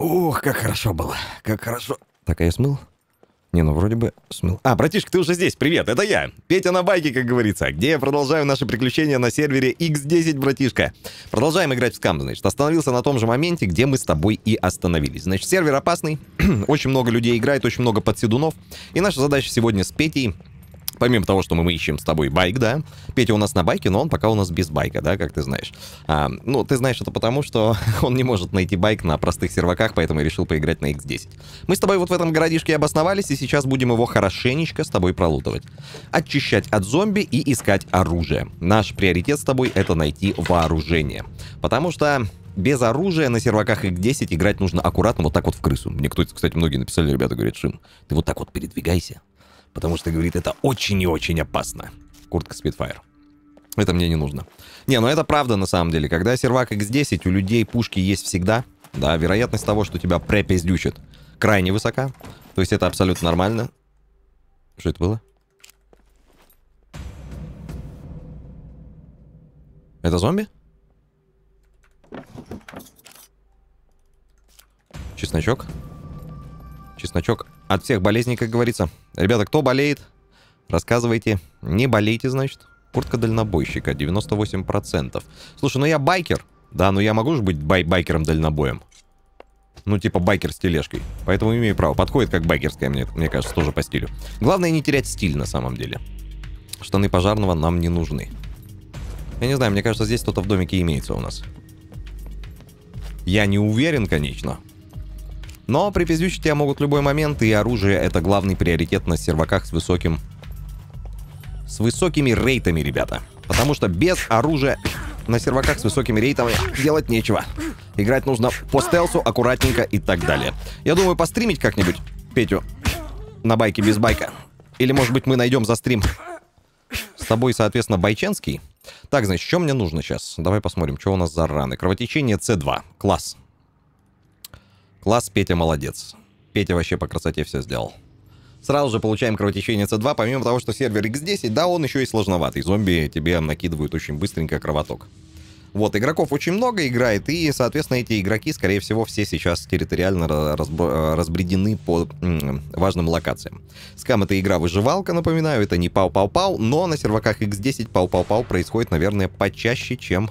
Ух, как хорошо было. Как хорошо. Так, а я смыл? Не, ну вроде бы смыл. А, братишка, ты уже здесь. Привет, это я. Петя на байке, как говорится. Где я продолжаю наши приключения на сервере X10, братишка. Продолжаем играть в скам, значит. Остановился на том же моменте, где мы с тобой и остановились. Значит, сервер опасный. очень много людей играет, очень много подседунов. И наша задача сегодня с Петей помимо того, что мы, мы ищем с тобой байк, да, Петя у нас на байке, но он пока у нас без байка, да, как ты знаешь. А, ну, ты знаешь это потому, что он не может найти байк на простых серваках, поэтому решил поиграть на X10. Мы с тобой вот в этом городишке обосновались, и сейчас будем его хорошенечко с тобой пролутывать. Очищать от зомби и искать оружие. Наш приоритет с тобой — это найти вооружение. Потому что без оружия на серваках X10 играть нужно аккуратно, вот так вот в крысу. Мне кто-то, кстати, многие написали, ребята говорят, Шим, ты вот так вот передвигайся, потому что, говорит, это очень и очень опасно. Куртка Spitfire. Это мне не нужно. Не, ну это правда на самом деле. Когда сервак X10, у людей пушки есть всегда. Да, вероятность того, что тебя препиздючат, крайне высока. То есть это абсолютно нормально. Что это было? Это зомби? Чесночок? Чесночок от всех болезней, как говорится. Ребята, кто болеет, рассказывайте. Не болейте, значит. Куртка дальнобойщика, 98%. Слушай, ну я байкер. Да, ну я могу же быть бай байкером-дальнобоем. Ну, типа байкер с тележкой. Поэтому имею право. Подходит как байкерская, мне, мне кажется, тоже по стилю. Главное не терять стиль на самом деле. Штаны пожарного нам не нужны. Я не знаю, мне кажется, здесь кто-то в домике имеется у нас. Я не уверен, конечно. Но припиздючить тебя могут в любой момент, и оружие — это главный приоритет на серваках с высоким... С высокими рейтами, ребята. Потому что без оружия на серваках с высокими рейтами делать нечего. Играть нужно по стелсу, аккуратненько и так далее. Я думаю, постримить как-нибудь Петю на байке без байка. Или, может быть, мы найдем за стрим с тобой, соответственно, Байченский. Так, значит, что мне нужно сейчас? Давай посмотрим, что у нас за раны. Кровотечение С2. Класс. Класс, Петя молодец. Петя вообще по красоте все сделал. Сразу же получаем кровотечение С2, помимо того, что сервер X10, да, он еще и сложноватый. Зомби тебе накидывают очень быстренько кровоток. Вот, игроков очень много играет, и, соответственно, эти игроки, скорее всего, все сейчас территориально разбредены по важным локациям. Скам — это игра-выживалка, напоминаю, это не пау-пау-пау, но на серваках X10 пау-пау-пау происходит, наверное, почаще, чем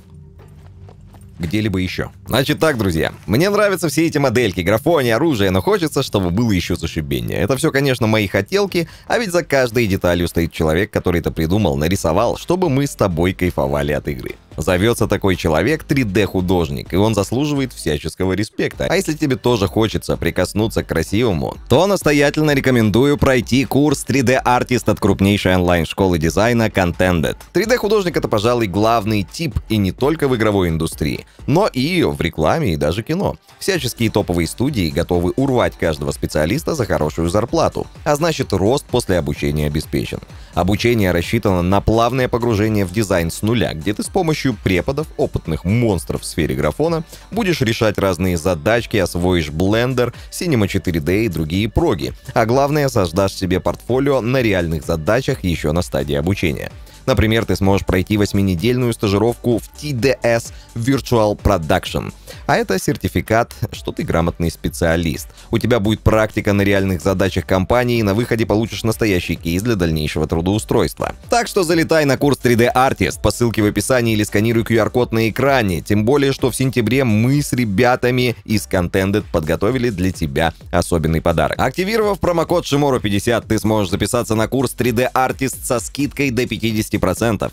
где-либо еще. Значит так, друзья, мне нравятся все эти модельки, графони, оружие, но хочется, чтобы было еще зашибение. Это все, конечно, мои хотелки, а ведь за каждой деталью стоит человек, который это придумал, нарисовал, чтобы мы с тобой кайфовали от игры. Зовется такой человек 3D-художник, и он заслуживает всяческого респекта. А если тебе тоже хочется прикоснуться к красивому, то настоятельно рекомендую пройти курс 3D-артист от крупнейшей онлайн-школы дизайна Contended. 3D-художник — это, пожалуй, главный тип и не только в игровой индустрии, но и в рекламе и даже кино. Всяческие топовые студии готовы урвать каждого специалиста за хорошую зарплату, а значит рост после обучения обеспечен. Обучение рассчитано на плавное погружение в дизайн с нуля, где ты с помощью преподов, опытных монстров в сфере графона, будешь решать разные задачки, освоишь Blender, Cinema 4D и другие проги. А главное, создашь себе портфолио на реальных задачах еще на стадии обучения. Например, ты сможешь пройти 8-недельную стажировку в TDS Virtual Production. А это сертификат, что ты грамотный специалист. У тебя будет практика на реальных задачах компании, и на выходе получишь настоящий кейс для дальнейшего трудоустройства. Так что залетай на курс 3D Artist по ссылке в описании или сканируй QR-код на экране. Тем более, что в сентябре мы с ребятами из Contended подготовили для тебя особенный подарок. Активировав промокод Shimoro50, ты сможешь записаться на курс 3D Artist со скидкой до 50%.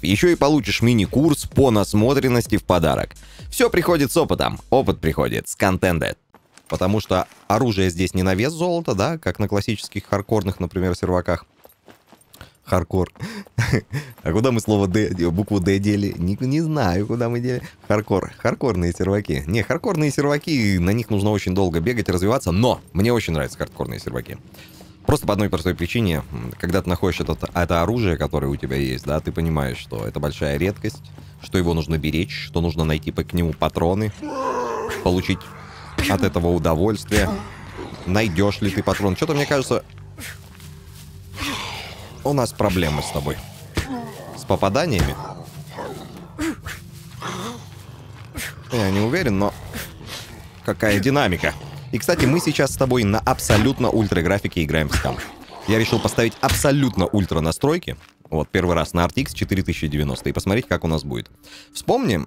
Еще и получишь мини-курс по насмотренности в подарок. Все приходит с опытом. Опыт приходит с Contended. Потому что оружие здесь не на вес золота, да, как на классических хардкорных, например, серваках. Хардкор. А куда мы слово Д, букву Д дели? Не, не знаю, куда мы дели. Хардкор. Хардкорные серваки. Не, хардкорные серваки, на них нужно очень долго бегать, развиваться, но мне очень нравятся хардкорные серваки. Просто по одной простой причине, когда ты находишь это, это оружие, которое у тебя есть, да, ты понимаешь, что это большая редкость, что его нужно беречь, что нужно найти к нему патроны, получить от этого удовольствие. Найдешь ли ты патрон? Что-то, мне кажется, у нас проблемы с тобой. С попаданиями. Я не уверен, но какая динамика. И, кстати, мы сейчас с тобой на абсолютно ультра графике играем в скам. Я решил поставить абсолютно ультра настройки. Вот, первый раз на RTX 4090 и посмотреть, как у нас будет. Вспомни,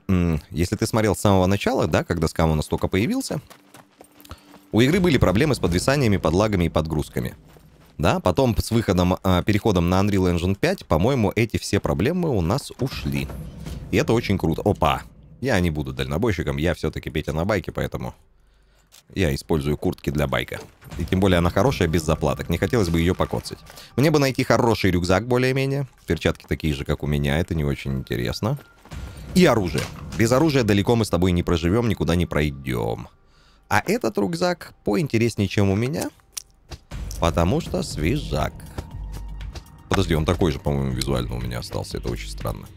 если ты смотрел с самого начала, да, когда скам у нас только появился, у игры были проблемы с подвисаниями, подлагами и подгрузками. Да, потом с выходом, э, переходом на Unreal Engine 5, по-моему, эти все проблемы у нас ушли. И это очень круто. Опа! Я не буду дальнобойщиком, я все-таки Петя на байке, поэтому я использую куртки для байка. И тем более она хорошая, без заплаток. Не хотелось бы ее покоцать. Мне бы найти хороший рюкзак более-менее. Перчатки такие же, как у меня. Это не очень интересно. И оружие. Без оружия далеко мы с тобой не проживем, никуда не пройдем. А этот рюкзак поинтереснее, чем у меня. Потому что свежак. Подожди, он такой же, по-моему, визуально у меня остался. Это очень странно.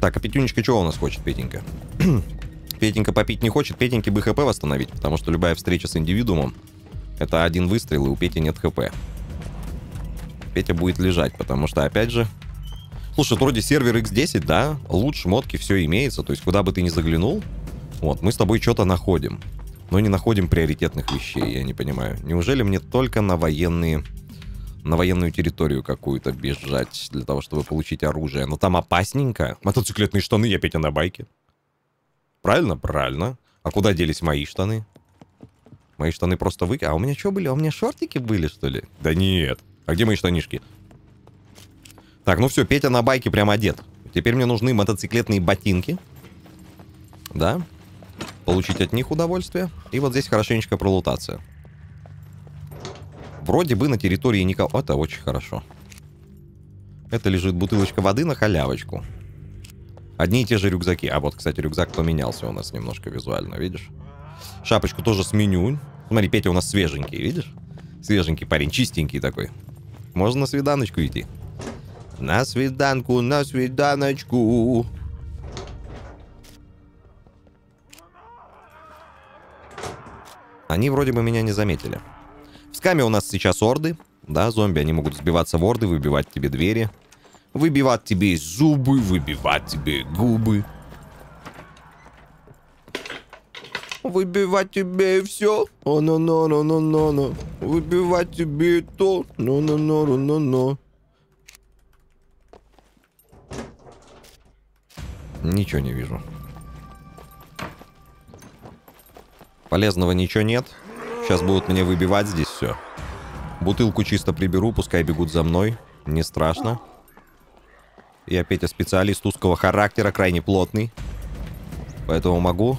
Так, а Петюнечка чего у нас хочет, Петенька? Петенька попить не хочет, Петеньке бы ХП восстановить, потому что любая встреча с индивидуумом — это один выстрел, и у Пети нет ХП. Петя будет лежать, потому что, опять же... Слушай, вроде сервер X10, да? Лучше модки, все имеется, то есть куда бы ты ни заглянул, вот, мы с тобой что-то находим. Но не находим приоритетных вещей, я не понимаю. Неужели мне только на военные на военную территорию какую-то бежать для того, чтобы получить оружие. Но там опасненько. Мотоциклетные штаны, я Петя на байке. Правильно? Правильно. А куда делись мои штаны? Мои штаны просто вы... А у меня что были? А у меня шортики были, что ли? Да нет. А где мои штанишки? Так, ну все, Петя на байке прям одет. Теперь мне нужны мотоциклетные ботинки. Да. Получить от них удовольствие. И вот здесь хорошенечко пролутаться. Вроде бы на территории никого... Это очень хорошо. Это лежит бутылочка воды на халявочку. Одни и те же рюкзаки. А вот, кстати, рюкзак поменялся у нас немножко визуально, видишь? Шапочку тоже сменю. Смотри, Петя у нас свеженький, видишь? Свеженький парень, чистенький такой. Можно на свиданочку идти. На свиданку, на свиданочку. Они вроде бы меня не заметили. В скаме у нас сейчас орды. Да, зомби, они могут сбиваться в орды, выбивать тебе двери. Выбивать тебе зубы, выбивать тебе губы. Выбивать тебе все. о но но но но но но Выбивать тебе то. но но но но но но Ничего не вижу. Полезного ничего нет. Сейчас будут мне выбивать здесь все. Бутылку чисто приберу, пускай бегут за мной. Не страшно. Я, Петя, специалист узкого характера, крайне плотный. Поэтому могу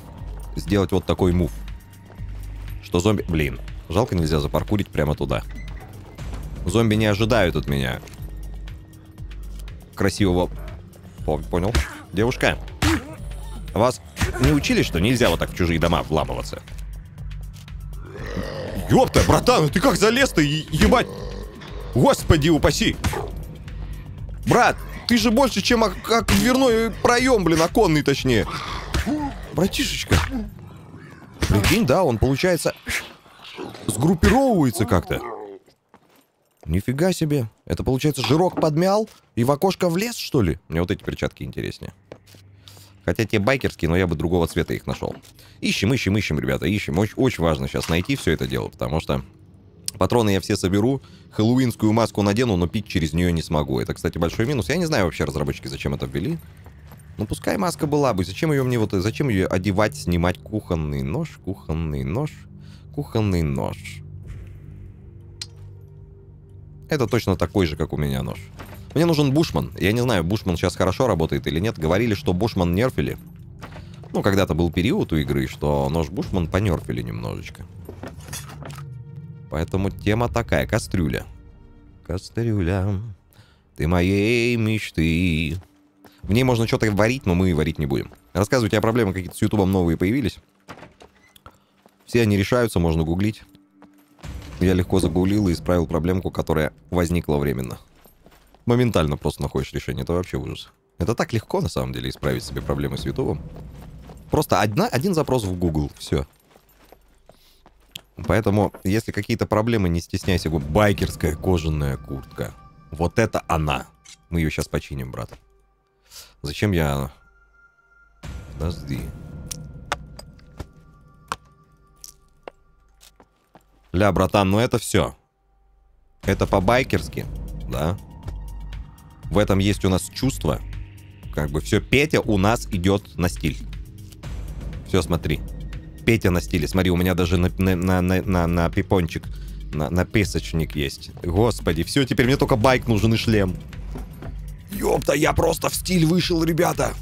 сделать вот такой мув. Что зомби... Блин, жалко нельзя запаркурить прямо туда. Зомби не ожидают от меня. Красивого... Понял. Девушка, вас не учили, что нельзя вот так в чужие дома вламываться? Ёпта, братан, ты как залез-то, ебать? Господи упаси! Брат, ты же больше, чем как дверной проем, блин, оконный точнее. Братишечка. Прикинь, да, он, получается, сгруппировывается как-то. Нифига себе. Это, получается, жирок подмял и в окошко влез, что ли? Мне вот эти перчатки интереснее. Хотя те байкерские, но я бы другого цвета их нашел. Ищем, ищем, ищем, ребята, ищем. Очень, очень важно сейчас найти все это дело, потому что Патроны я все соберу, хэллоуинскую маску надену, но пить через нее не смогу. Это, кстати, большой минус. Я не знаю вообще разработчики, зачем это ввели. Ну, пускай маска была бы. Зачем ее мне вот... Зачем ее одевать, снимать? Кухонный нож, кухонный нож, кухонный нож. Это точно такой же, как у меня нож. Мне нужен Бушман. Я не знаю, Бушман сейчас хорошо работает или нет. Говорили, что Бушман нерфили. Ну, когда-то был период у игры, что нож Бушман понерфили немножечко. Поэтому тема такая, кастрюля. Кастрюля, ты моей мечты. В ней можно что-то варить, но мы варить не будем. Рассказывай, у тебя проблемы какие-то с Ютубом новые появились? Все они решаются, можно гуглить. Я легко загуглил и исправил проблемку, которая возникла временно. Моментально просто находишь решение. Это вообще ужас. Это так легко, на самом деле, исправить себе проблемы с Ютубом. Просто одна, один запрос в Google. Все. Поэтому, если какие-то проблемы, не стесняйся. Байкерская кожаная куртка. Вот это она. Мы ее сейчас починим, брат. Зачем я... Подожди. Бля, братан, ну это все. Это по-байкерски, да? В этом есть у нас чувство. Как бы все, Петя у нас идет на стиль. Все, смотри. Петя на стиле. Смотри, у меня даже на, на, на, на, на пипончик, на, на песочник есть. Господи, все, теперь мне только байк нужен и шлем. Ёпта, я просто в стиль вышел, ребята.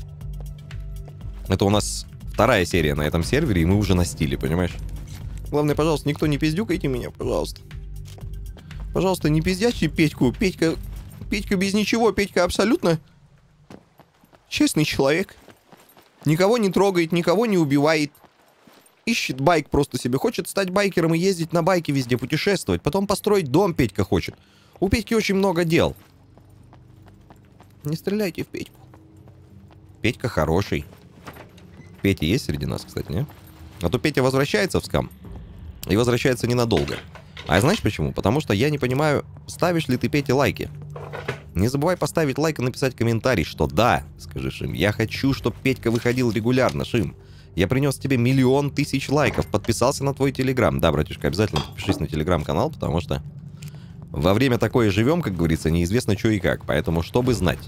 Это у нас вторая серия на этом сервере, и мы уже на стиле, понимаешь? Главное, пожалуйста, никто не пиздюкайте меня, пожалуйста. Пожалуйста, не пиздячьте Петьку. Петька... Петька без ничего. Петька абсолютно честный человек. Никого не трогает, никого не убивает. Ищет байк просто себе. Хочет стать байкером и ездить на байке везде, путешествовать. Потом построить дом Петька хочет. У Петьки очень много дел. Не стреляйте в Петьку. Петька хороший. Петя есть среди нас, кстати, не? А то Петя возвращается в скам. И возвращается ненадолго. А знаешь почему? Потому что я не понимаю, ставишь ли ты Пете лайки. Не забывай поставить лайк и написать комментарий, что да, скажи, Шим, я хочу, чтобы Петька выходил регулярно, Шим. Я принес тебе миллион тысяч лайков, подписался на твой телеграм. Да, братишка, обязательно подпишись на телеграм-канал, потому что во время такое живем, как говорится, неизвестно что и как. Поэтому, чтобы знать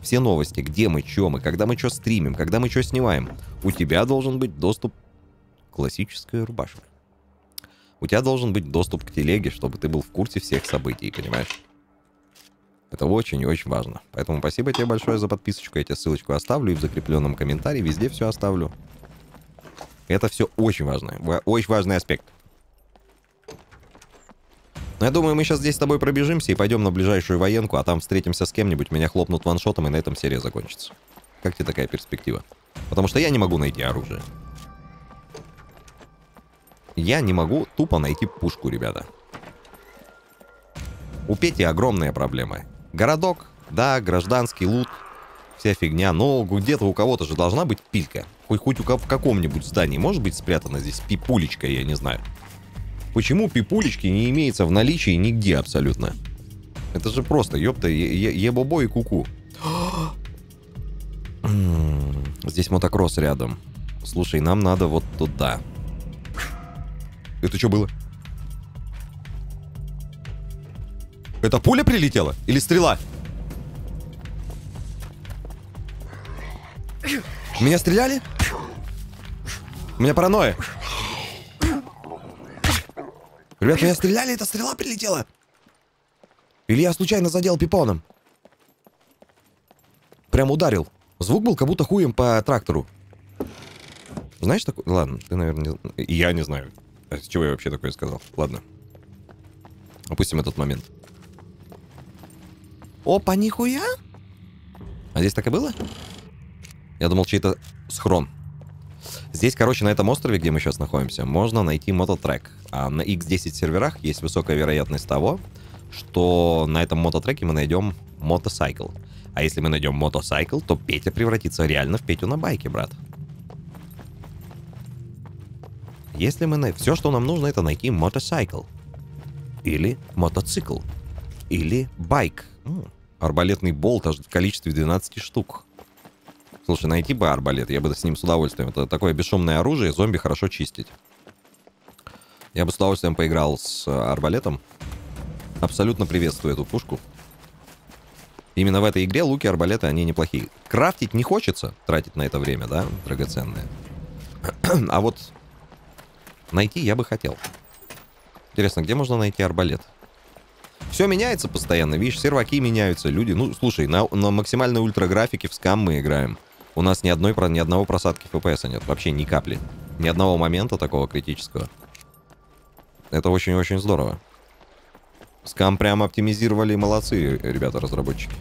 все новости, где мы, что мы, когда мы что стримим, когда мы что снимаем, у тебя должен быть доступ к классической рубашке. У тебя должен быть доступ к телеге, чтобы ты был в курсе всех событий, понимаешь? Это очень и очень важно. Поэтому спасибо тебе большое за подписочку. Я тебе ссылочку оставлю и в закрепленном комментарии везде все оставлю. Это все очень важно. Очень важный аспект. Но я думаю, мы сейчас здесь с тобой пробежимся и пойдем на ближайшую военку, а там встретимся с кем-нибудь, меня хлопнут ваншотом, и на этом серия закончится. Как тебе такая перспектива? Потому что я не могу найти оружие. Я не могу тупо найти пушку, ребята. У Пети огромная проблема. Городок, да, гражданский лут, вся фигня, но где-то у кого-то же должна быть пилька. Хоть, хоть у в каком-нибудь здании может быть спрятана здесь пипулечка, я не знаю. Почему пипулечки не имеется в наличии нигде абсолютно? Это же просто, ёпта, ебобо и куку. Здесь мотокросс рядом. Слушай, нам надо вот туда. Это что было? Это пуля прилетела? Или стрела? Меня стреляли? У меня паранойя. Ребят, меня стреляли, эта стрела прилетела. Или я случайно задел пипоном? Прям ударил. Звук был как будто хуем по трактору. Знаешь такой? Ладно, ты, наверное, не... Я не знаю. С чего я вообще такое сказал? Ладно. Опустим этот момент. Опа, нихуя? А здесь так и было? Я думал, чей-то схрон. Здесь, короче, на этом острове, где мы сейчас находимся, можно найти мототрек. А на X10 серверах есть высокая вероятность того, что на этом мототреке мы найдем мотоцикл. А если мы найдем мотоцикл, то Петя превратится реально в Петю на байке, брат. Если мы... Все, что нам нужно, это найти мотоцикл. Или мотоцикл. Или байк. М, арбалетный болт аж в количестве 12 штук. Слушай, найти бы арбалет, я бы с ним с удовольствием. Это такое бесшумное оружие, зомби хорошо чистить. Я бы с удовольствием поиграл с э, арбалетом. Абсолютно приветствую эту пушку. Именно в этой игре луки арбалеты, они неплохие. Крафтить не хочется, тратить на это время, да, драгоценное. а вот Найти я бы хотел. Интересно, где можно найти арбалет? Все меняется постоянно, видишь, серваки меняются, люди... Ну, слушай, на, на максимальной ультраграфике в скам мы играем. У нас ни, одной, ни одного просадки FPS нет, вообще ни капли. Ни одного момента такого критического. Это очень-очень здорово. Скам прям оптимизировали, молодцы, ребята-разработчики.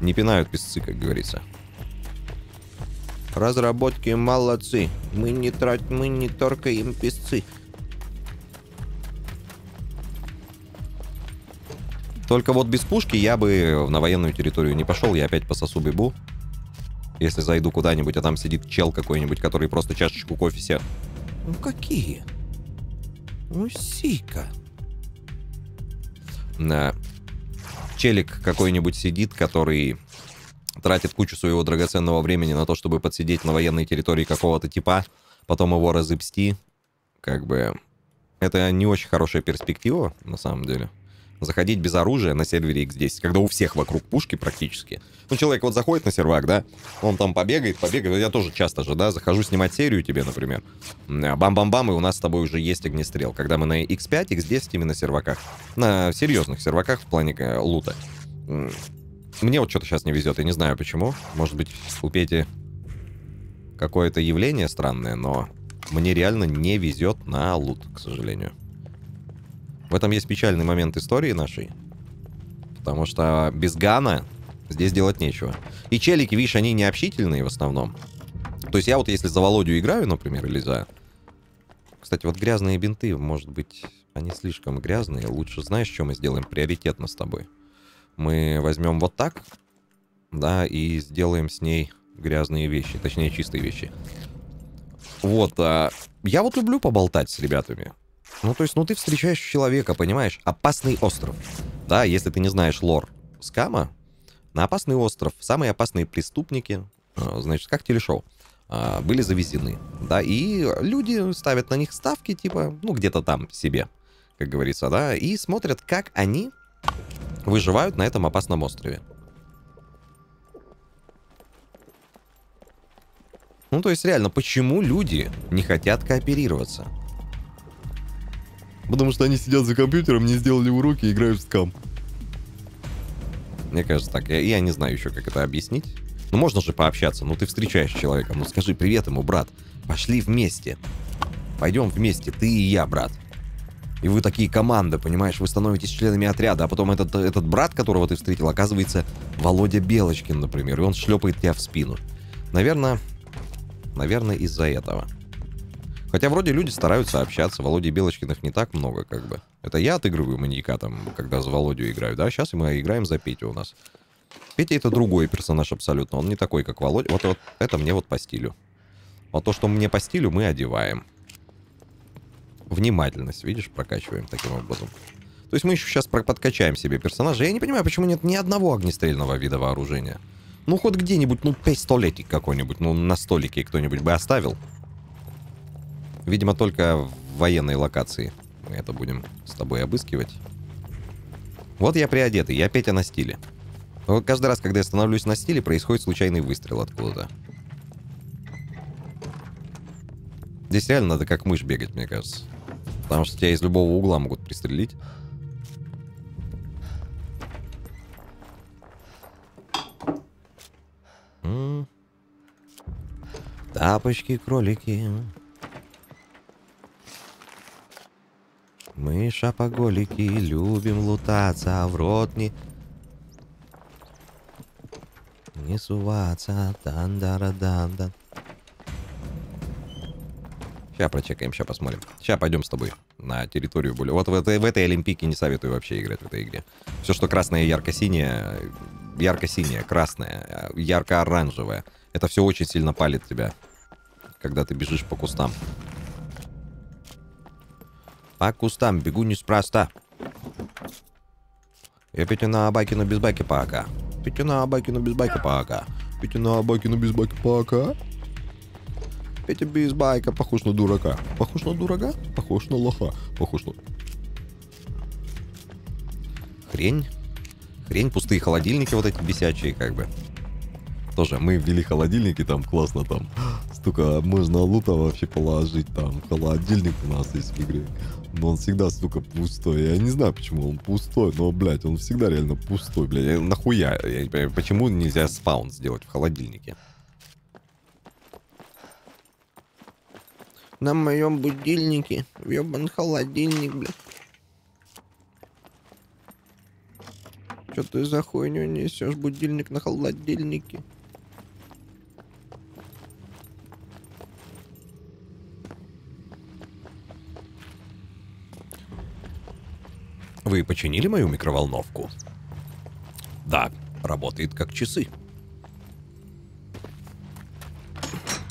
Не пинают песцы, как говорится. Разработки молодцы. Мы не трать, мы не торкаем песцы. Только вот без пушки я бы на военную территорию не пошел, я опять пососу бибу. Если зайду куда-нибудь, а там сидит чел какой-нибудь, который просто чашечку кофе себе... Ну какие? Ну сика. На... Челик какой-нибудь сидит, который тратит кучу своего драгоценного времени на то, чтобы подсидеть на военной территории какого-то типа, потом его разыпсти, как бы Это не очень хорошая перспектива, на самом деле. Заходить без оружия на сервере X10, когда у всех вокруг пушки практически. Ну, человек вот заходит на сервак, да, он там побегает, побегает. Я тоже часто же, да, захожу снимать серию тебе, например. Бам-бам-бам, и у нас с тобой уже есть огнестрел. Когда мы на X5, X10 именно серваках. На серьезных серваках в плане э, лута. Мне вот что-то сейчас не везет, я не знаю почему. Может быть, у Пети какое-то явление странное, но мне реально не везет на лут, к сожалению. В этом есть печальный момент истории нашей. Потому что без Гана здесь делать нечего. И челики, видишь, они не общительные в основном. То есть я вот если за Володю играю, например, или за... Кстати, вот грязные бинты, может быть, они слишком грязные. Лучше знаешь, что мы сделаем приоритетно с тобой? Мы возьмем вот так, да, и сделаем с ней грязные вещи. Точнее, чистые вещи. Вот, а, я вот люблю поболтать с ребятами. Ну, то есть, ну, ты встречаешь человека, понимаешь? Опасный остров. Да, если ты не знаешь лор скама, на опасный остров самые опасные преступники, а, значит, как телешоу, а, были завезены. Да, и люди ставят на них ставки, типа, ну, где-то там себе, как говорится, да, и смотрят, как они выживают на этом опасном острове. Ну, то есть, реально, почему люди не хотят кооперироваться? Потому что они сидят за компьютером, не сделали уроки и играют в скам. Мне кажется так. Я, я не знаю еще, как это объяснить. Ну, можно же пообщаться. Ну, ты встречаешь человека. Ну, скажи привет ему, брат. Пошли вместе. Пойдем вместе, ты и я, брат. И вы такие команды, понимаешь? Вы становитесь членами отряда. А потом этот, этот брат, которого ты встретил, оказывается Володя Белочкин, например. И он шлепает тебя в спину. Наверное, наверное, из-за этого. Хотя вроде люди стараются общаться, Володя Белочкиных не так много, как бы. Это я отыгрываю маньяка там, когда за Володю играю, да? Сейчас мы играем за Петю у нас. Петя это другой персонаж абсолютно, он не такой, как Володя. Вот, вот это мне вот по стилю. Вот то, что мне по стилю, мы одеваем. Внимательность, видишь, прокачиваем таким образом. То есть мы еще сейчас подкачаем себе персонажа. Я не понимаю, почему нет ни одного огнестрельного вида вооружения. Ну, хоть где-нибудь, ну, пистолетик какой-нибудь, ну, на столике кто-нибудь бы оставил. Видимо, только в военной локации мы это будем с тобой обыскивать. Вот я приодетый, я Петя на стиле. Каждый раз, когда я становлюсь на стиле, происходит случайный выстрел откуда-то. Здесь реально надо как мышь бегать, мне кажется. Потому что тебя из любого угла могут пристрелить. Тапочки, кролики. Мы, шапоголики, любим лутаться, в рот не... Не суваться, дан дара дан дан Сейчас прочекаем, сейчас посмотрим. Сейчас пойдем с тобой на территорию более... Вот в этой, в этой Олимпике не советую вообще играть в этой игре. Все, что красное и ярко-синее, ярко-синее, красное, ярко-оранжевое, это все очень сильно палит тебя, когда ты бежишь по кустам. По кустам бегу неспроста. Я Петюна Абакину без баки пока. Петюна Абакину без баки пока. Петюна Абакину без баки пока. Петя без байка похож на дурака. Похож на дурака? Похож на лоха. Похож на... Хрень. Хрень, пустые холодильники вот эти бесячие, как бы. Тоже мы ввели холодильники, там классно, там столько можно лута вообще положить, там холодильник у нас есть в игре но он всегда, сука, пустой. Я не знаю, почему он пустой, но, блядь, он всегда реально пустой, блядь. Нахуя? Я не понимаю, почему нельзя спаун сделать в холодильнике? На моем будильнике въебан холодильник, блядь. Что ты за хуйню несешь? Будильник на холодильнике. Вы починили мою микроволновку? Да, работает как часы.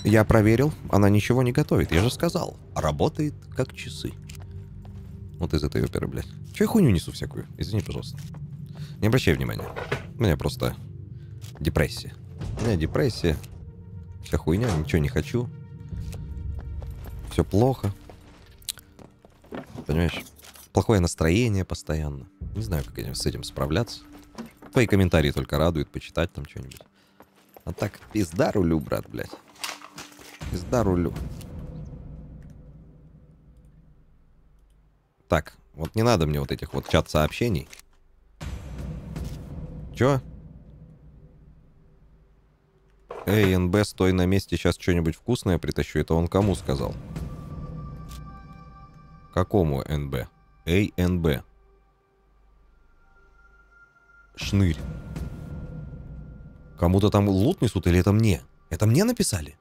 Я проверил, она ничего не готовит, я же сказал. Работает как часы. Вот из этой оперы, блядь. Че я хуйню несу всякую? Извини, пожалуйста. Не обращай внимания. У меня просто депрессия. У меня депрессия. Вся хуйня, ничего не хочу. Все плохо. понимаешь? Плохое настроение постоянно. Не знаю, как с этим справляться. Твои комментарии только радуют, почитать там что-нибудь. А так, пизда рулю, брат, блядь. Пизда рулю. Так, вот не надо мне вот этих вот чат-сообщений. Чё? Эй, НБ, стой на месте, сейчас что-нибудь вкусное притащу. Это он кому сказал? Какому НБ? Эй, НБ. Шнырь. Кому-то там лут несут или это мне? Это мне написали?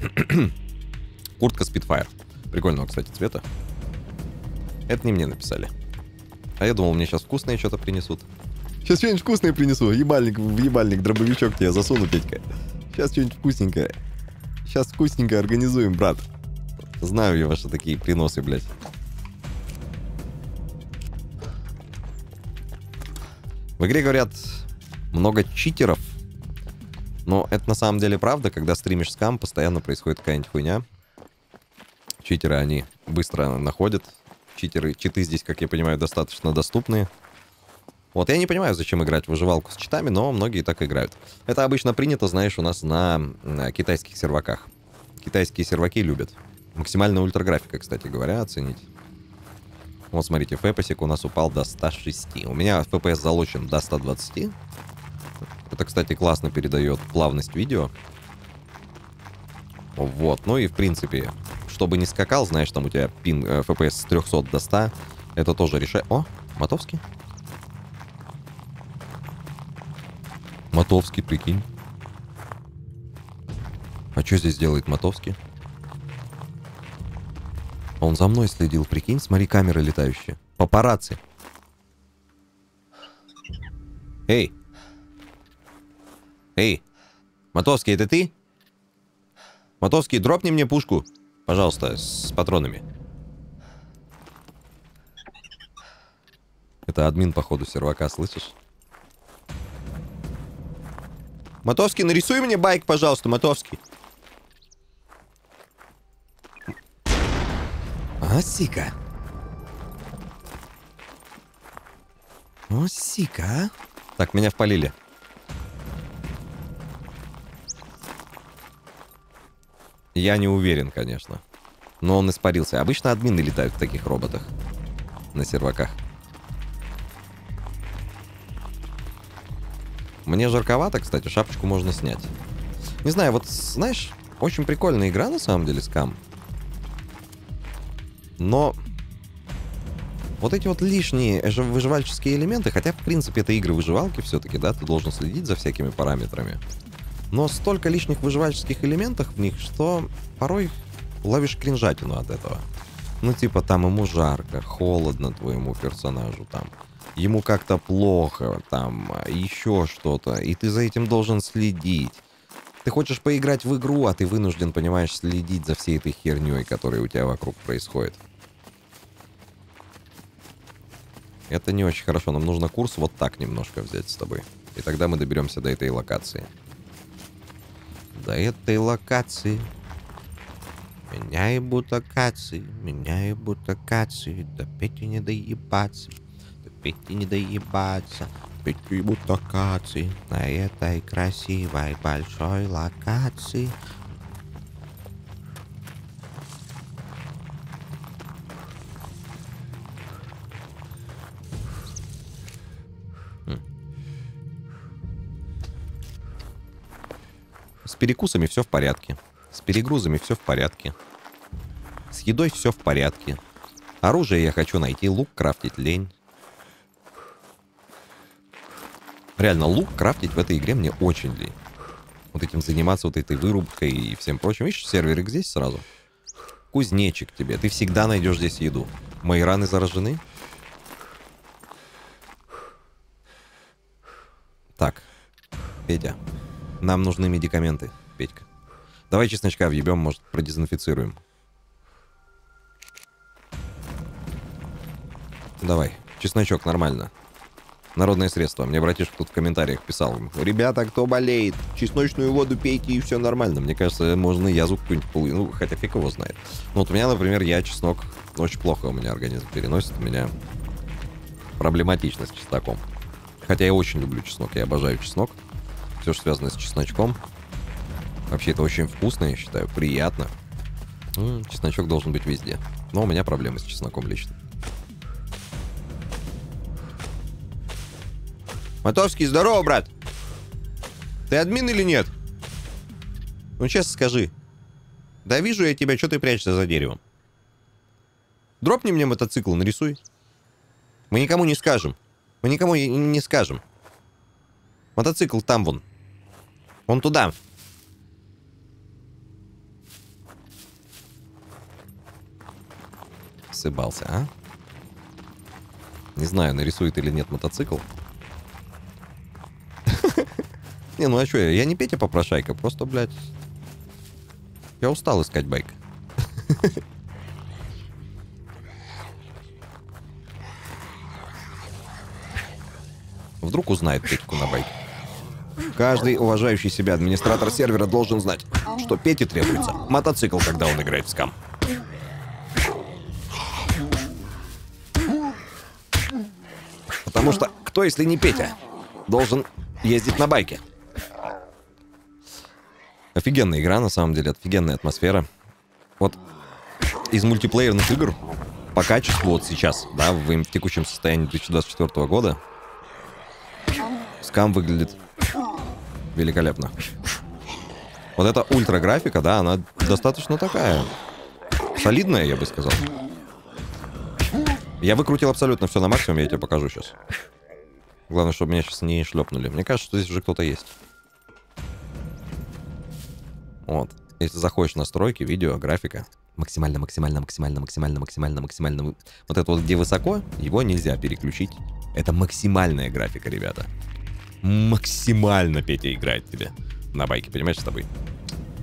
Куртка Spitfire. Прикольного, кстати, цвета. Это не мне написали. А я думал, мне сейчас вкусное что-то принесут. Сейчас что-нибудь вкусное принесу. Ебальник, в ебальник, дробовичок тебе засуну, Петька. Сейчас что-нибудь вкусненькое. Сейчас вкусненькое организуем, брат. Знаю я ваши такие приносы, блядь. В игре говорят много читеров. Но это на самом деле правда, когда стримишь скам, постоянно происходит какая-нибудь хуйня. Читеры, они быстро находят. Читеры, читы здесь, как я понимаю, достаточно доступные. Вот, я не понимаю, зачем играть в выживалку с читами, но многие так играют. Это обычно принято, знаешь, у нас на, на китайских серваках. Китайские серваки любят. Максимальная ультраграфика, кстати говоря, оценить. Вот, смотрите, фэпосик у нас упал до 106. У меня FPS залочен до 120. Это, кстати, классно передает плавность видео. Вот, ну и в принципе, чтобы не скакал, знаешь, там у тебя пин э, FPS с 300 до 100, это тоже решает... О, Мотовский? Мотовский, прикинь. А что здесь делает Мотовский? Он за мной следил, прикинь, смотри, камеры летающие. Папарацци. Эй! Эй! Мотовский, это ты? Мотовский, дропни мне пушку. Пожалуйста, с патронами. Это админ, походу, сервака, слышишь? Мотовский, нарисуй мне байк, пожалуйста, Мотовский. А, сика. О, сика? Так, меня впалили. Я не уверен, конечно. Но он испарился. Обычно админы летают в таких роботах. На серваках. Мне жарковато, кстати, шапочку можно снять. Не знаю, вот, знаешь, очень прикольная игра, на самом деле, скам. Но вот эти вот лишние жи- выживальческие элементы, хотя, в принципе, это игры выживалки все-таки, да, ты должен следить за всякими параметрами. Но столько лишних выживальческих элементов в них, что порой ловишь кринжатину от этого. Ну, типа, там ему жарко, холодно твоему персонажу, там. Ему как-то плохо, там, еще что-то. И ты за этим должен следить. Ты хочешь поиграть в игру, а ты вынужден, понимаешь, следить за всей этой херней, которая у тебя вокруг происходит. Это не очень хорошо. Нам нужно курс вот так немножко взять с тобой. И тогда мы доберемся до этой локации. До этой локации. Меня ебут акации, меня ебут акации. До Пети не доебаться, до Пети не доебаться. Петю ебут акации на этой красивой большой локации. С перекусами все в порядке. С перегрузами все в порядке. С едой все в порядке. Оружие я хочу найти, лук крафтить лень. Реально, лук крафтить в этой игре мне очень лень. Вот этим заниматься, вот этой вырубкой и всем прочим. Видишь, серверик здесь сразу. Кузнечик тебе. Ты всегда найдешь здесь еду. Мои раны заражены? Так. Петя. Нам нужны медикаменты, Петька. Давай чесночка въебем, может, продезинфицируем. Давай. Чесночок, нормально. Народное средство. Мне братишка тут в комментариях писал. Ребята, кто болеет, чесночную воду пейте, и все нормально. Мне кажется, можно и язву какую-нибудь. Ну, хотя фиг его знает. Ну, вот у меня, например, я чеснок очень плохо у меня организм переносит. У меня проблематично с чесноком. Хотя я очень люблю чеснок. Я обожаю чеснок. Все, что связано с чесночком. Вообще, это очень вкусно, я считаю. Приятно. М, чесночок должен быть везде. Но у меня проблемы с чесноком лично. Мотовский, здорово, брат. Ты админ или нет? Ну, честно скажи. Да вижу я тебя, что ты прячешься за деревом? Дропни мне мотоцикл, нарисуй. Мы никому не скажем. Мы никому не скажем. Мотоцикл там вон. Вон туда. Сыбался, а? Не знаю, нарисует или нет мотоцикл. Не, ну а что, я не Петя Попрошайка, просто, блядь... Я устал искать байк. Вдруг узнает Петьку на байке. Каждый уважающий себя администратор сервера должен знать, что Пете требуется мотоцикл, когда он играет в скам. Потому что кто, если не Петя, должен ездить на байке? Офигенная игра, на самом деле, офигенная атмосфера. Вот из мультиплеерных игр по качеству вот сейчас, да, в, им- текущем состоянии 2024 года, скам выглядит великолепно. Вот эта ультра графика, да, она достаточно такая солидная, я бы сказал. Я выкрутил абсолютно все на максимум, я тебе покажу сейчас. Главное, чтобы меня сейчас не шлепнули. Мне кажется, что здесь уже кто-то есть. Вот. Если заходишь в настройки, видео, графика, максимально, максимально, максимально, максимально, максимально, максимально. Вот это вот где высоко, его нельзя переключить. Это максимальная графика, ребята. Максимально Петя играет тебе на байке, понимаешь, с тобой?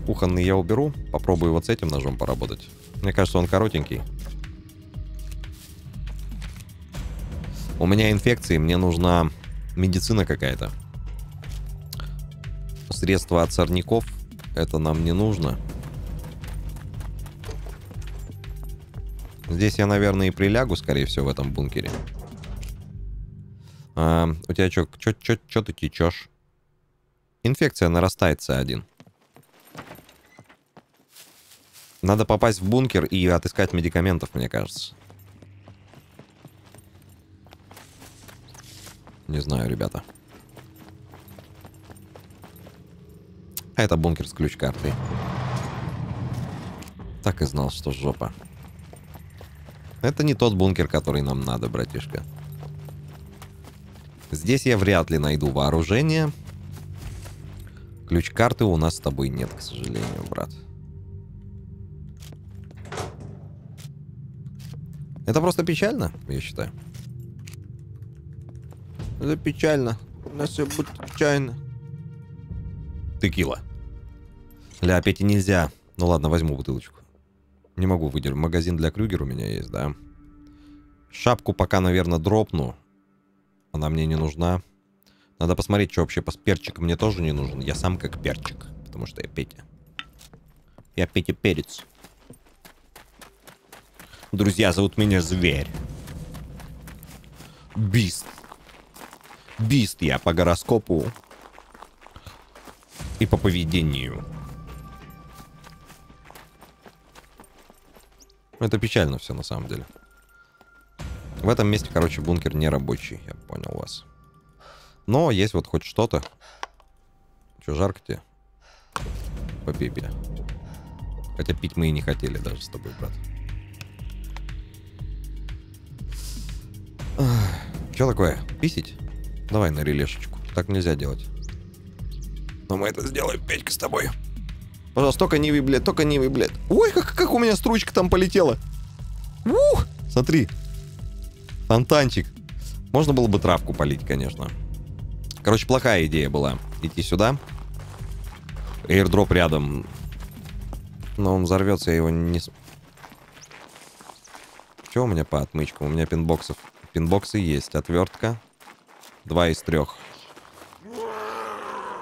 Кухонный я уберу, попробую вот с этим ножом поработать. Мне кажется, он коротенький. У меня инфекции, мне нужна медицина какая-то. Средства от сорняков, это нам не нужно. Здесь я, наверное, и прилягу, скорее всего, в этом бункере. А, у тебя что, что ты течешь? Инфекция нарастает, С1. Надо попасть в бункер и отыскать медикаментов, мне кажется. Не знаю, ребята. А это бункер с ключ-картой. Так и знал, что жопа. Это не тот бункер, который нам надо, братишка. Здесь я вряд ли найду вооружение. Ключ-карты у нас с тобой нет, к сожалению, брат. Это просто печально, я считаю. Это печально. У нас все будет печально. Текила. Ля, Пете нельзя. Ну ладно, возьму бутылочку. Не могу выдержать. Магазин для Крюгер у меня есть, да. Шапку пока, наверное, дропну. Она мне не нужна. Надо посмотреть, что вообще перчик мне тоже не нужен. Я сам как перчик, потому что я Петя. Я Петя Перец. Друзья, зовут меня Зверь. Бист. Бист я по гороскопу и по поведению. Это печально все на самом деле. В этом месте, короче, бункер не рабочий, я понял вас. Но есть вот хоть что-то. Че, жарко тебе? Попей, бля. Хотя пить мы и не хотели даже с тобой, брат. Что такое? Писить? Давай на релешечку. Так нельзя делать. Но мы это сделаем, Петька, с тобой. Пожалуйста, только не блядь, только не блядь. Ой, как, как у меня стручка там полетела. Ух! Смотри. Фонтанчик. Можно было бы травку полить, конечно. Короче, плохая идея была. Идти сюда. Эйрдроп рядом. Но он взорвется, я его не... Что у меня по отмычкам? У меня пинбоксов. Пинбоксы есть. Отвертка. Два из трех.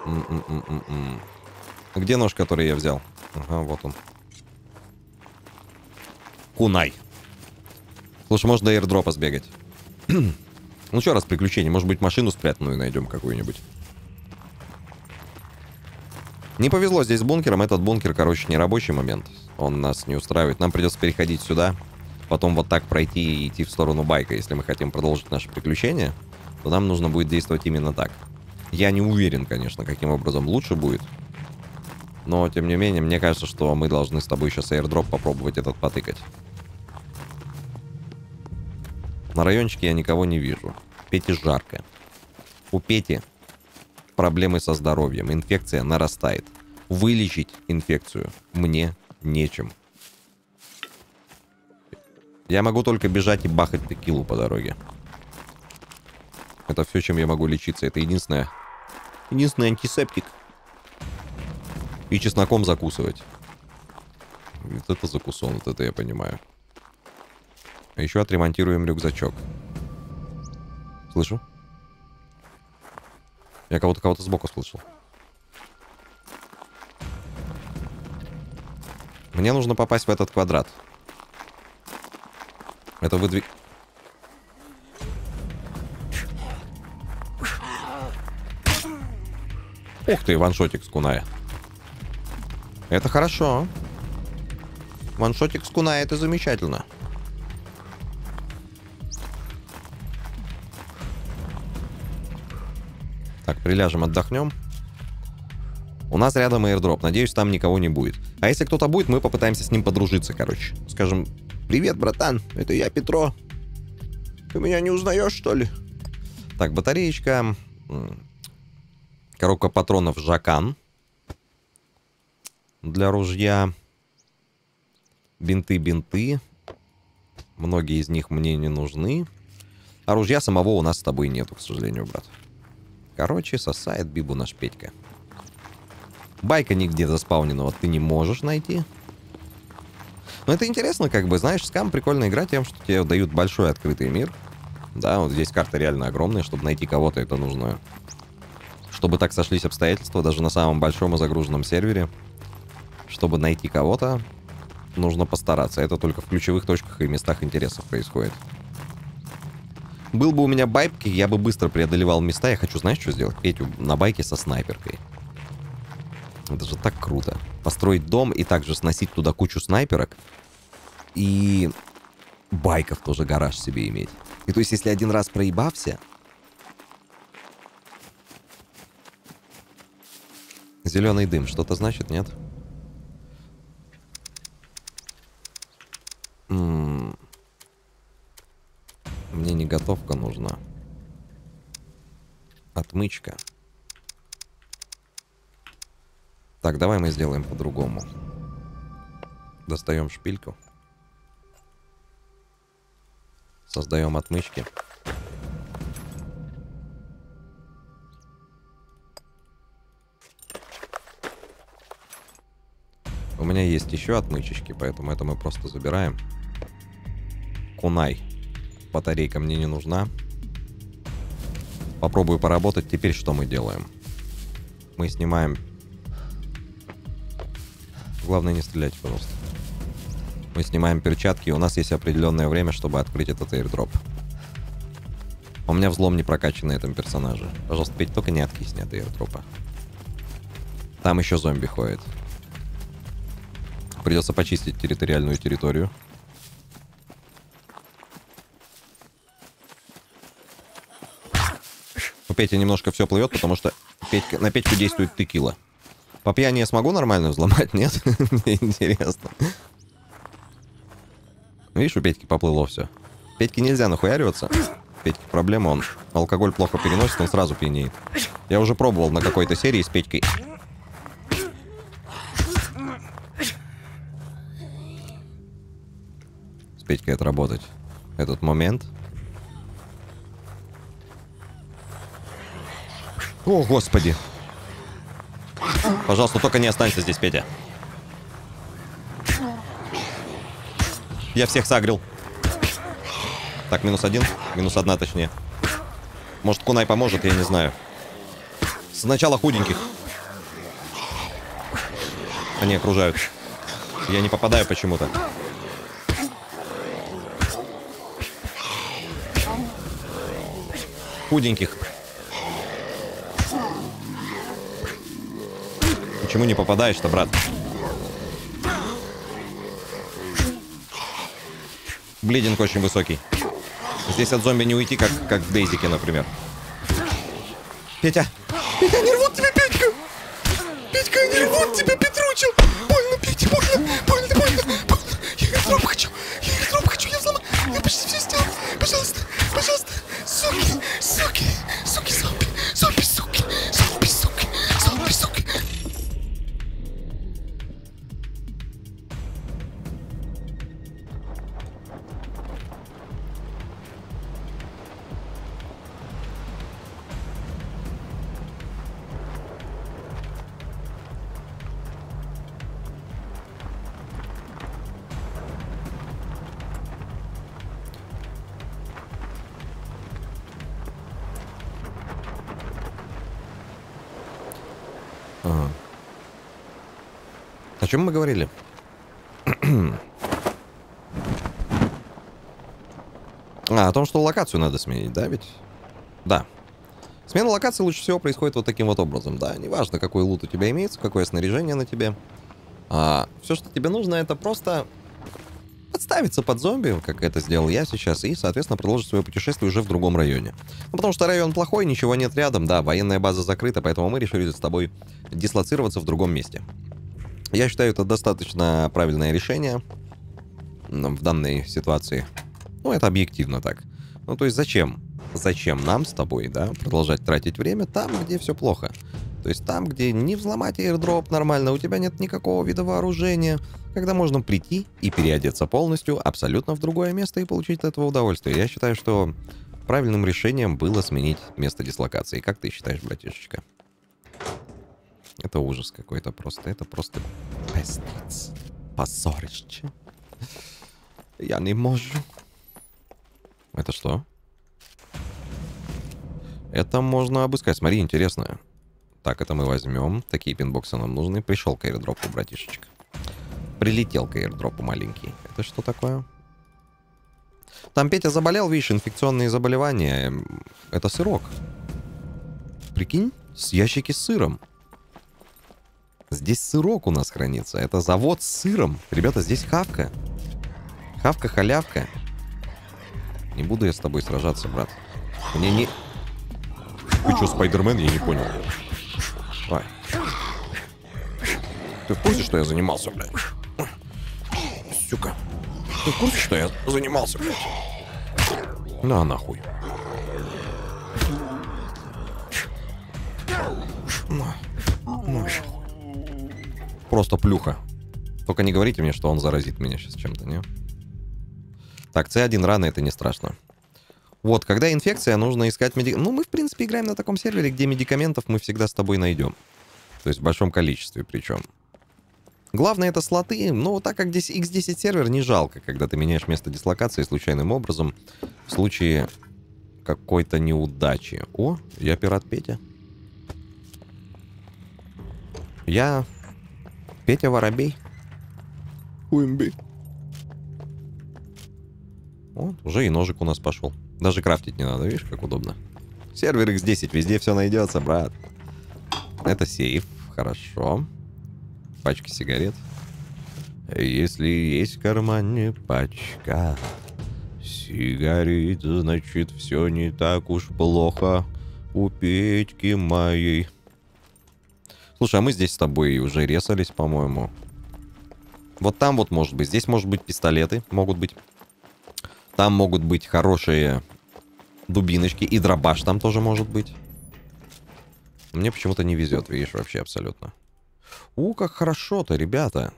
М-м-м-м-м. Где нож, который я взял? Ага, вот он. Кунай. Слушай, можно до аирдропа сбегать. ну, еще раз приключение. Может быть, машину спрятанную найдем какую-нибудь. Не повезло здесь с бункером. Этот бункер, короче, не рабочий момент. Он нас не устраивает. Нам придется переходить сюда. Потом вот так пройти и идти в сторону байка. Если мы хотим продолжить наше приключение, то нам нужно будет действовать именно так. Я не уверен, конечно, каким образом лучше будет. Но, тем не менее, мне кажется, что мы должны с тобой сейчас airdrop попробовать этот потыкать. На райончике я никого не вижу. Пете жарко. У Пети проблемы со здоровьем. Инфекция нарастает. Вылечить инфекцию мне нечем. Я могу только бежать и бахать текилу по дороге. Это все, чем я могу лечиться. Это единственное... Единственный антисептик. И чесноком закусывать. Вот это закусон, вот это я понимаю. А еще отремонтируем рюкзачок. Слышу? Я кого-то кого-то сбоку слышал. Мне нужно попасть в этот квадрат. Это выдвиг... Ух ты, ваншотик с куная. Это хорошо. Ваншотик с куная, это замечательно. Так, приляжем, отдохнем. У нас рядом airdrop. Надеюсь, там никого не будет. А если кто-то будет, мы попытаемся с ним подружиться, короче. Скажем, «Привет, братан, это я, Петро. Ты меня не узнаешь, что ли?» Так, батареечка. Коробка патронов Жакан. Для ружья. Бинты, бинты. Многие из них мне не нужны. А ружья самого у нас с тобой нету, к сожалению, брат. Короче, сосает Бибу наш Петька. Байка нигде заспауненного ты не можешь найти. Но это интересно, как бы, знаешь, скам прикольная игра тем, что тебе дают большой открытый мир. Да, вот здесь карта реально огромная, чтобы найти кого-то это нужно. Чтобы так сошлись обстоятельства, даже на самом большом и загруженном сервере. Чтобы найти кого-то, нужно постараться. Это только в ключевых точках и местах интересов происходит. Был бы у меня байки, я бы быстро преодолевал места. Я хочу, знаешь, что сделать? Петю на байке со снайперкой. Это же так круто. Построить дом и также сносить туда кучу снайперок. И байков тоже гараж себе иметь. И то есть, если один раз проебався... Зеленый дым, что-то значит, нет? Мне не готовка нужна. Отмычка. Так, давай мы сделаем по-другому. Достаем шпильку. Создаем отмычки. Меня есть еще отмычечки, поэтому это мы просто забираем. Кунай батарейка мне не нужна. Попробую поработать. Теперь что мы делаем? Мы снимаем... Главное не стрелять, пожалуйста. Мы снимаем перчатки, и у нас есть определенное время, чтобы открыть этот airdrop. У меня взлом не прокачан на этом персонаже. Пожалуйста, Петь, только не откисни от airdropа. Там еще зомби ходит. Придется почистить территориальную территорию. Петя немножко все плывет, потому что Петька, на Петьку действует текила. По пьяни я смогу нормально взломать, нет? Интересно. Видишь, у Петьки поплыло все. Петьке нельзя нахуяриваться. Петьке проблема, он алкоголь плохо переносит, он сразу пьянеет. Я уже пробовал на какой-то серии с Петькой. Петькой отработать этот момент. О, господи. Пожалуйста, только не останься здесь, Петя. Я всех сагрил. Так, минус один. Минус одна, точнее. Может, Кунай поможет, я не знаю. Сначала худеньких. Они окружают. Я не попадаю почему-то. Худеньких. Почему не попадаешь-то, брат? Блидинг очень высокий. Здесь от зомби не уйти, как, как в Дейзике, например. Петя! Петя, они О чем мы говорили? а, о том, что локацию надо сменить, да, ведь? Да. Смена локации лучше всего происходит вот таким вот образом, да. Неважно, какой лут у тебя имеется, какое снаряжение на тебе. А, все, что тебе нужно, это просто подставиться под зомби, как это сделал я сейчас, и, соответственно, продолжить свое путешествие уже в другом районе. Ну, потому что район плохой, ничего нет рядом, да, военная база закрыта, поэтому мы решили с тобой дислоцироваться в другом месте. Я считаю, это достаточно правильное решение в данной ситуации. Ну, это объективно так. Ну, то есть зачем? Зачем нам с тобой, да, продолжать тратить время там, где все плохо? То есть там, где не взломать airdrop нормально, у тебя нет никакого вида вооружения, когда можно прийти и переодеться полностью абсолютно в другое место и получить от этого удовольствие. Я считаю, что правильным решением было сменить место дислокации. Как ты считаешь, братишечка? Это ужас какой-то просто. Это просто пестец. Позорище. Я не могу. Это что? Это можно обыскать. Смотри, интересно. Так, это мы возьмем. Такие пинбоксы нам нужны. Пришел к аирдропу, братишечка. Прилетел к аирдропу маленький. Это что такое? Там Петя заболел, видишь, инфекционные заболевания. Это сырок. Прикинь, с ящики с сыром. Здесь сырок у нас хранится. Это завод с сыром. Ребята, здесь хавка. Хавка-халявка. Не буду я с тобой сражаться, брат. Мне не... Ты что, Спайдермен? Я не понял. Давай. Ты в курсе, что я занимался, блядь? Сука. Ты в курсе, что я занимался, блядь? На нахуй. На. На. Просто плюха. Только не говорите мне, что он заразит меня сейчас чем-то, не? Так, С1 рано, это не страшно. Вот, когда инфекция, нужно искать медик... Ну, мы, в принципе, играем на таком сервере, где медикаментов мы всегда с тобой найдем. То есть в большом количестве причем. Главное это слоты, но так как здесь X10 сервер, не жалко, когда ты меняешь место дислокации случайным образом в случае какой-то неудачи. О, я пират Петя. Я Петя Воробей. Уимби. О, уже и ножик у нас пошел. Даже крафтить не надо, видишь, как удобно. Сервер X10, везде все найдется, брат. Это сейф, хорошо. Пачка сигарет. Если есть в кармане пачка сигарет, значит все не так уж плохо у Петьки моей. Слушай, а мы здесь с тобой уже резались, по-моему. Вот там вот может быть. Здесь может быть пистолеты, могут быть. Там могут быть хорошие дубиночки. И дробаш там тоже может быть. Мне почему-то не везет, видишь, вообще абсолютно. У, как хорошо-то, ребята.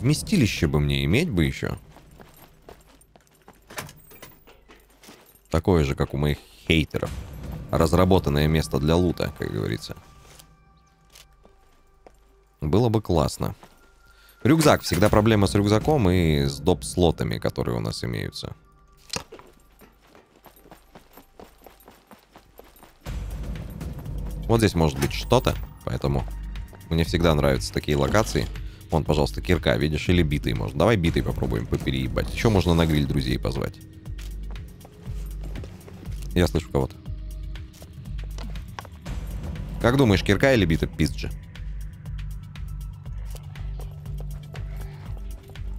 Вместилище бы мне иметь бы еще. Такое же, как у моих хейтеров. Разработанное место для лута, как говорится. Было бы классно. Рюкзак. Всегда проблема с рюкзаком и с доп-слотами, которые у нас имеются. Вот здесь может быть что-то, поэтому мне всегда нравятся такие локации. Вон, пожалуйста, кирка, видишь, или битый можно. Давай битый попробуем попереебать. Еще можно на гриль друзей позвать. Я слышу кого-то. Как думаешь, кирка или бита пизджи?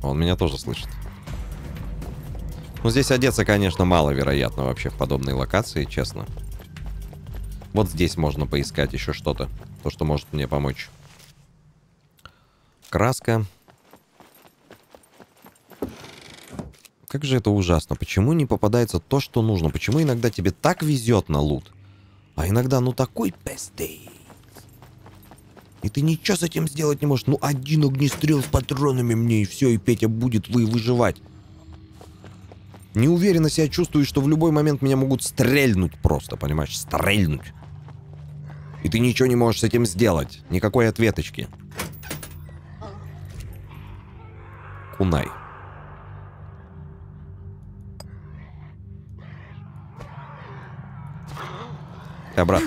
Он меня тоже слышит. Ну, здесь одеться, конечно, маловероятно вообще в подобной локации, честно. Вот здесь можно поискать еще что-то. То, что может мне помочь. Краска. Как же это ужасно. Почему не попадается то, что нужно? Почему иногда тебе так везет на лут? А иногда, ну, такой пиздец. И ты ничего с этим сделать не можешь. Ну, один огнестрел с патронами мне, и все, и Петя будет вы выживать. Неуверенно себя чувствую, что в любой момент меня могут стрельнуть просто, понимаешь? Стрельнуть. И ты ничего не можешь с этим сделать. Никакой ответочки. Кунай. Э, брат.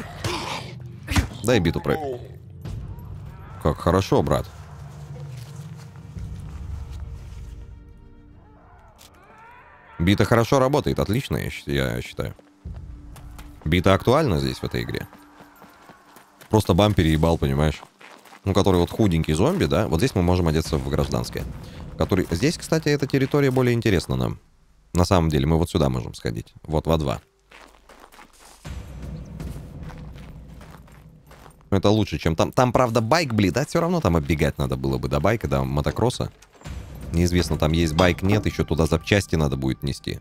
Дай биту про... Как хорошо, брат. Бита хорошо работает, отлично, я, считаю. Бита актуальна здесь, в этой игре. Просто бам переебал, понимаешь? Ну, который вот худенький зомби, да? Вот здесь мы можем одеться в гражданское. Который... Здесь, кстати, эта территория более интересна нам. На самом деле, мы вот сюда можем сходить. Вот во два. Это лучше, чем там. Там, правда, байк, блин, да, все равно там оббегать надо было бы до байка, до мотокросса. Неизвестно, там есть байк, нет, еще туда запчасти надо будет нести.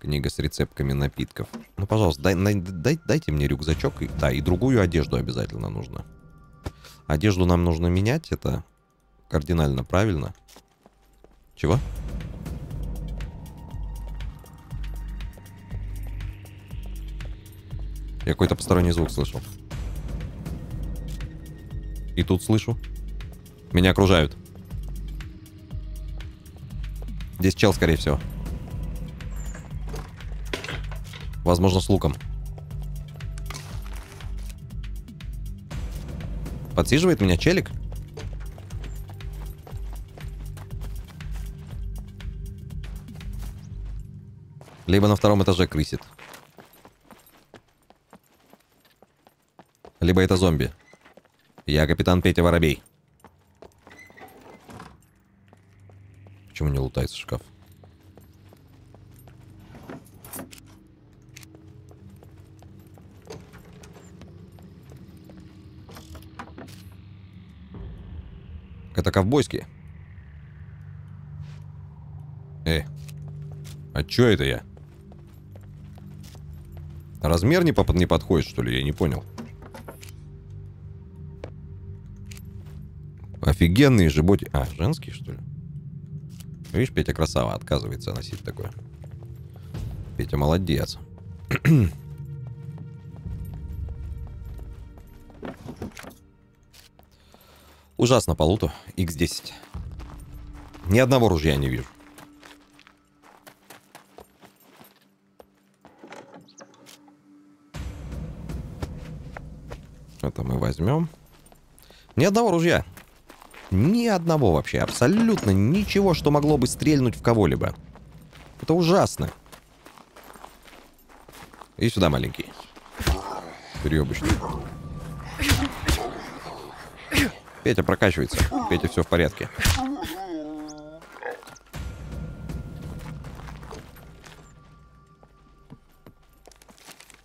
Книга с рецептками напитков. Ну, пожалуйста, дай, дай, дайте мне рюкзачок. И, да, и другую одежду обязательно нужно. Одежду нам нужно менять, это кардинально правильно. Чего? Я какой-то посторонний звук слышал. И тут слышу. Меня окружают. Здесь чел, скорее всего. Возможно, с луком. Подсиживает меня челик? Либо на втором этаже крысит. Либо это зомби. Я капитан Петя Воробей. Почему не лутается шкаф? Это ковбойские. Эй, а чё это я? Размер не, по не подходит, что ли? Я не понял. Офигенные же боти... А, женские, что ли? Видишь, Петя красава отказывается носить такое. Петя молодец. Ужасно по луту. X10. Ни одного ружья не вижу. Это мы возьмем. Ни одного ружья. Ни одного вообще. Абсолютно ничего, что могло бы стрельнуть в кого-либо. Это ужасно. И сюда, маленький. Переебочный. Петя прокачивается. Петя все в порядке.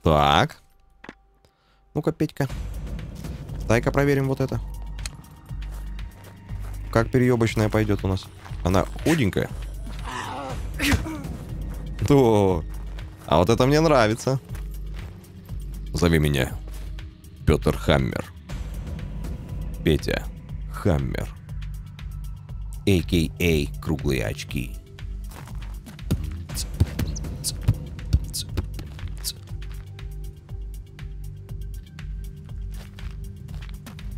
Так. Ну-ка, Петька. Дай-ка проверим вот это. Как переебочная пойдет у нас? Она худенькая. То. А вот это мне нравится. Зови меня Петр Хаммер. Петя Хаммер. А.К.А. Круглые очки.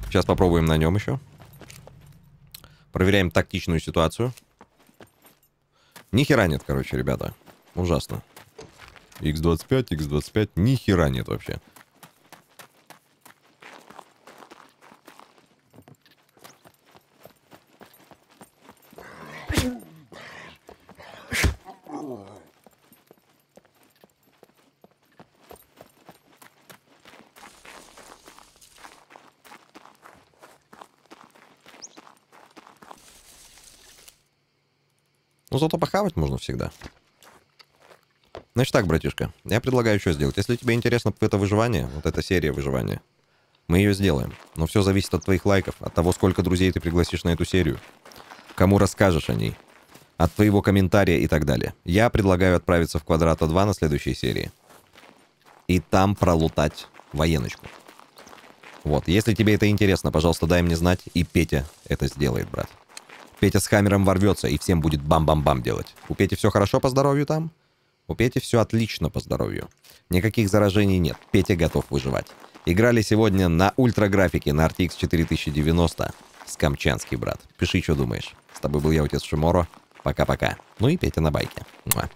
Сейчас попробуем на нем еще. Проверяем тактичную ситуацию. Ни хера нет, короче, ребята. Ужасно. X25, X25, ни хера нет вообще. Зато похавать можно всегда. Значит так, братишка, я предлагаю что сделать. Если тебе интересно это выживание, вот эта серия выживания, мы ее сделаем. Но все зависит от твоих лайков, от того, сколько друзей ты пригласишь на эту серию, кому расскажешь о ней, от твоего комментария и так далее. Я предлагаю отправиться в Квадрата 2 на следующей серии. И там пролутать военочку. Вот, если тебе это интересно, пожалуйста, дай мне знать, и Петя это сделает, брат. Петя с Хаммером ворвется и всем будет бам-бам-бам делать. У Пети все хорошо по здоровью там? У Пети все отлично по здоровью. Никаких заражений нет. Петя готов выживать. Играли сегодня на ультраграфике на RTX 4090 с Камчанский, брат. Пиши, что думаешь. С тобой был я, отец Шиморо. Пока-пока. Ну и Петя на байке. Муа.